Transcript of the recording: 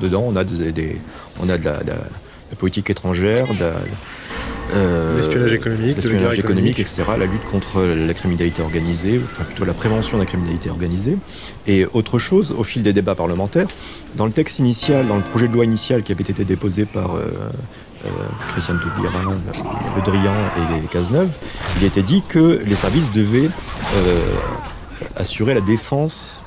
Dedans, on a, des, on a de la, politique étrangère, de l'espionnage euh, économique, l'espionnage économique, etc., la lutte contre la criminalité organisée, enfin plutôt la prévention de la criminalité organisée. Et autre chose, au fil des débats parlementaires, dans le texte initial, dans le projet de loi initial qui avait été déposé par euh, euh, Christiane Taubira, Le Drian et Cazeneuve, il était dit que les services devaient assurer la défense